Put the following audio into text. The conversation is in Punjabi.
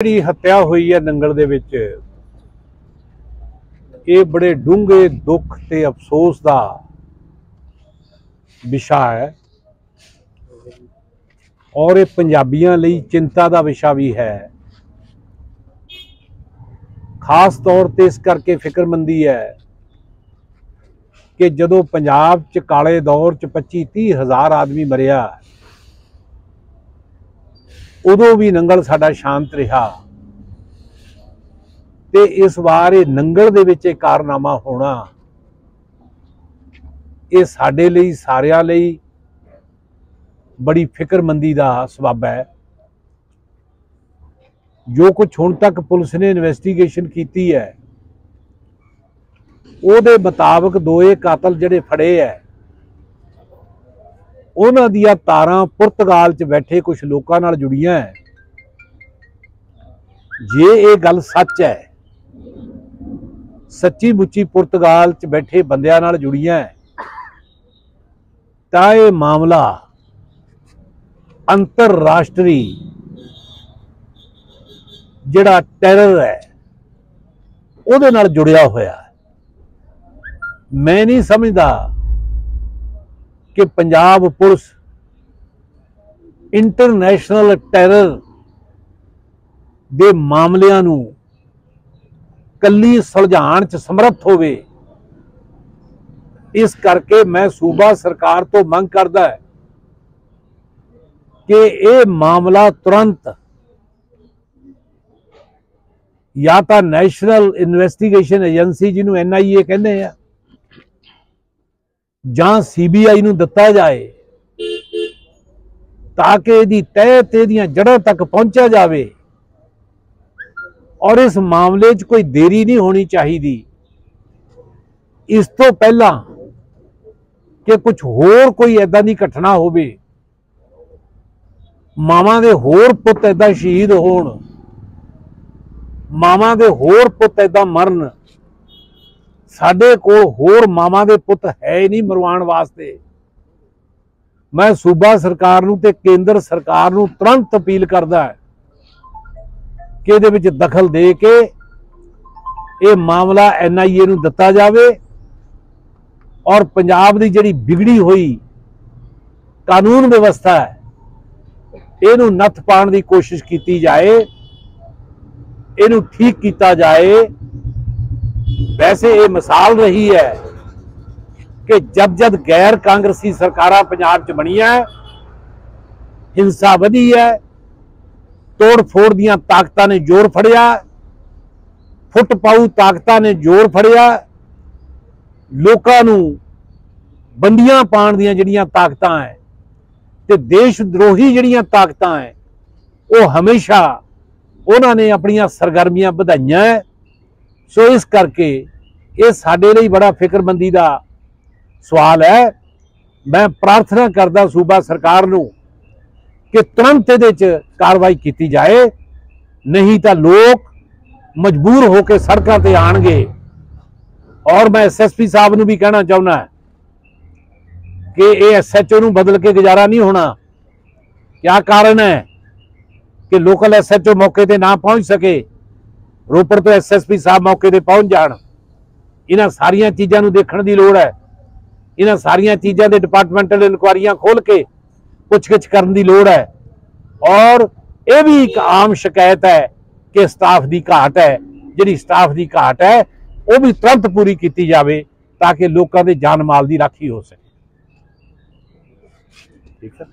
ਜਿਹੜੀ ਹੱਤਿਆ ਹੋਈ ਹੈ ਨੰਗਲ ਦੇ ਵਿੱਚ, ਇਹ ਬੜੇ ਡੂੰਘੇ ਦੁੱਖ ਤੇ ਅਫਸੋਸ ਦਾ ਵਿਸ਼ਾ ਹੈ। ਔਰ ਇਹ ਪੰਜਾਬੀਆਂ ਲਈ ਚਿੰਤਾ ਦਾ ਵਿਸ਼ਾ ਵੀ ਹੈ। ਖਾਸ ਤੌਰ ਤੇ ਇਸ ਕਰਕੇ ਫਿਕਰਮੰਦੀ ਹੈ ਕਿ ਜਦੋਂ ਪੰਜਾਬ 'ਚ ਕਾਲੇ ਦੌਰ 'ਚ 25 30 ਹਜ਼ਾਰ ਆਦਮੀ ਮਰਿਆ ਉਦੋਂ ਵੀ ਨੰਗਲ ਸਾਡਾ ਸ਼ਾਂਤ ਰਿਹਾ। ਤੇ ਇਸ ਵਾਰ ਇਹ ਨੰਗਲ ਦੇ ਵਿੱਚ ਇਹ ਕਾਰਨਾਮਾ ਹੋਣਾ, ਇਹ ਸਾਡੇ ਲਈ, ਸਾਰਿਆਂ ਲਈ ਬੜੀ ਫਿਕਰਮੰਦੀ ਦਾ ਸਬਬ ਹੈ। ਜੋ ਕੁਝ ਹੁਣ ਤੱਕ ਪੁਲਿਸ ਨੇ ਇਨਵੈਸਟੀਗੇਸ਼ਨ ਕੀਤੀ ਹੈ, ਉਹਦੇ ਮੁਤਾਬਕ ਦੋਏ ਕਾਤਲ ਜਿਹੜੇ ਫੜੇ ਐ ਉਹਨਾਂ ਦੀਆਂ ਤਾਰਾਂ ਪੁਰਤਗਾਲ 'ਚ ਬੈਠੇ ਕੁਝ ਲੋਕਾਂ ਨਾਲ ਜੁੜੀਆਂ ਹੈ ਜੇ ਇਹ ਗੱਲ ਸੱਚ ਹੈ ਸੱਚੀ ਮੁੱਚੀ ਪੁਰਤਗਾਲ 'ਚ ਬੈਠੇ ਬੰਦਿਆਂ ਨਾਲ ਜੁੜੀਆਂ ਹੈ ਤਾਂ ਇਹ ਮਾਮਲਾ ਅੰਤਰਰਾਸ਼ਟਰੀ ਜਿਹੜਾ ਟੈਰਰ ਹੈ ਉਹਦੇ ਨਾਲ ਜੁੜਿਆ ਹੋਇਆ। ਮੈਂ ਨਹੀਂ ਸਮਝਦਾ ਕਿ ਪੰਜਾਬ ਪੁਲਿਸ ਇੰਟਰਨੈਸ਼ਨਲ ਟੈਰਰ ਦੇ ਮਾਮਲਿਆਂ ਨੂੰ ਕੱਲੀ ਸੁਲਝਾਉਣ ਚ ਸਮਰੱਥ ਹੋਵੇ, ਇਸ ਕਰਕੇ ਮੈਂ ਸੂਬਾ ਸਰਕਾਰ ਤੋਂ ਮੰਗ ਕਰਦਾ ਹੈ ਕਿ ਇਹ ਮਾਮਲਾ ਤੁਰੰਤ ਜਾਂ ਤਾਂ ਨੈਸ਼ਨਲ ਇਨਵੈਸਟੀਗੇਸ਼ਨ ਏਜੰਸੀ ਜਿਹਨੂੰ ਐਨਆਈਏ ਕਹਿੰਦੇ ਆ ਜਾਂ ਸੀਬੀਆਈ ਨੂੰ ਦਿੱਤਾ ਜਾਏ, ਤਾਂ ਕਿ ਇਹਦੀ ਤਹਿ ਤੇ ਦੀਆਂ ਜੜ੍ਹਾਂ ਤੱਕ ਪਹੁੰਚਿਆ ਜਾਵੇ। ਔਰ ਇਸ ਮਾਮਲੇ 'ਚ ਕੋਈ ਦੇਰੀ ਨਹੀਂ ਹੋਣੀ ਚਾਹੀਦੀ। ਇਸ ਤੋਂ ਪਹਿਲਾਂ ਕਿ ਕੁਝ ਹੋਰ ਕੋਈ ਐਦਾਂ ਦੀ ਘਟਨਾ ਹੋਵੇ, ਮਾਵਾਂ ਦੇ ਹੋਰ ਪੁੱਤ ਐਦਾਂ ਸ਼ਹੀਦ ਹੋਣ, ਮਾਵਾਂ ਦੇ ਹੋਰ ਪੁੱਤ ਐਦਾਂ ਮਰਨ ਸਾਡੇ ਕੋਲ ਹੋਰ ਮਾਵਾਂ ਦੇ ਪੁੱਤ ਹੈ ਹੀ ਨਹੀਂ ਮਰਵਾਉਣ ਵਾਸਤੇ। ਮੈਂ ਸੂਬਾ ਸਰਕਾਰ ਨੂੰ ਤੇ ਕੇਂਦਰ ਸਰਕਾਰ ਨੂੰ ਤੁਰੰਤ ਅਪੀਲ ਕਰਦਾ ਹੈ ਕਿ ਇਹਦੇ ਵਿੱਚ ਦਖਲ ਦੇ ਕੇ ਇਹ ਮਾਮਲਾ ਐਨਆਈਏ ਨੂੰ ਦਿੱਤਾ ਜਾਵੇ ਔਰ ਪੰਜਾਬ ਦੀ ਜਿਹੜੀ ਵਿਗੜੀ ਹੋਈ ਕਾਨੂੰਨ ਵਿਵਸਥਾ ਹੈ, ਇਹਨੂੰ ਨੱਥ ਪਾਉਣ ਦੀ ਕੋਸ਼ਿਸ਼ ਕੀਤੀ ਜਾਏ, ਇਹਨੂੰ ਠੀਕ ਕੀਤਾ ਜਾਏ। ਵੈਸੇ ਇਹ ਮਿਸਾਲ ਰਹੀ ਹੈ ਕਿ ਜਦ ਜਦ ਗੈਰ ਕਾਂਗਰਸੀ ਸਰਕਾਰਾਂ ਪੰਜਾਬ 'ਚ ਬਣੀਆਂ ਹਿੰਸਾ ਵਧੀ ਹੈ, ਤੋੜ ਫੋੜ ਦੀਆਂ ਤਾਕਤਾਂ ਨੇ ਜ਼ੋਰ ਫੜਿਆ, ਫੁੱਟ ਪਾਉ ਤਾਕਤਾਂ ਨੇ ਜ਼ੋਰ ਫੜਿਆ, ਲੋਕਾਂ ਨੂੰ ਬੰਦੀਆਂ ਪਾਣ ਦੀਆਂ ਜਿਹੜੀਆਂ ਤਾਕਤਾਂ ਹੈ ਤੇ ਦੇਸ਼ ਦਰੋਹੀ ਜਿਹੜੀਆਂ ਤਾਕਤਾਂ ਹੈ, ਉਹ ਹਮੇਸ਼ਾ ਉਹਨਾਂ ਨੇ ਆਪਣੀਆਂ ਸਰਗਰਮੀਆਂ ਵਧਾਈਆਂ ਹੈ। ਸੋ ਇਸ ਕਰਕੇ ਇਹ ਸਾਡੇ ਲਈ ਬੜਾ ਫਿਕਰਮੰਦੀ ਦਾ ਸਵਾਲ ਹੈ। ਮੈਂ ਪ੍ਰਾਰਥਨਾ ਕਰਦਾ ਸੂਬਾ ਸਰਕਾਰ ਨੂੰ ਕਿ ਤੁਰੰਤ ਇਹਦੇ 'ਚ ਕਾਰਵਾਈ ਕੀਤੀ ਜਾਏ। ਨਹੀਂ ਤਾਂ ਲੋਕ ਮਜਬੂਰ ਹੋ ਕੇ ਸੜਕਾਂ ਤੇ ਆਣਗੇ ਔਰ ਮੈਂ ਐਸਐਸਪੀ ਸਾਹਿਬ ਨੂੰ ਵੀ ਕਹਿਣਾ ਚਾਹੁੰਦਾ ਕਿ ਇਹ ਐਸਐਚਓ ਨੂੰ ਬਦਲ ਕੇ ਗੁਜ਼ਾਰਾ ਨਹੀਂ ਹੋਣਾ। ਕੀ ਕਾਰਨ ਹੈ ਕਿ ਲੋਕਲ ਐਸਐਚਓ ਮੌਕੇ ਤੇ ਨਾ ਪਹੁੰਚ ਸਕੇ? ਰੋਪੜ ਤੋਂ ਐਸਐਸਪੀ ਸਾਹਿਬ ਮੌਕੇ ਤੇ ਪਹੁੰਚ ਜਾਣ। ਇਹਨਾਂ ਸਾਰੀਆਂ ਚੀਜ਼ਾਂ ਨੂੰ ਦੇਖਣ ਦੀ ਲੋੜ ਹੈ। ਇਹਨਾਂ ਸਾਰੀਆਂ ਚੀਜ਼ਾਂ ਦੇ ਡਿਪਾਰਟਮੈਂਟਲ ਇਨਕੁਆਰੀਆਂ ਖੋਲ ਕੇ ਪੁੱਛਗਿੱਛ ਕਰਨ ਦੀ ਲੋੜ ਹੈ। ਔਰ ਇਹ ਵੀ ਇੱਕ ਆਮ ਸ਼ਿਕਾਇਤ ਹੈ ਕਿ ਸਟਾਫ ਦੀ ਘਾਟ ਹੈ। ਜਿਹੜੀ ਸਟਾਫ ਦੀ ਘਾਟ ਹੈ, ਉਹ ਵੀ ਤੁਰੰਤ ਪੂਰੀ ਕੀਤੀ ਜਾਵੇ ਤਾਂ ਕਿ ਲੋਕਾਂ ਦੇ ਜਾਨ ਮਾਲ ਦੀ ਰਾਖੀ ਹੋ ਸਕੇ। ਠੀਕ ਹੈ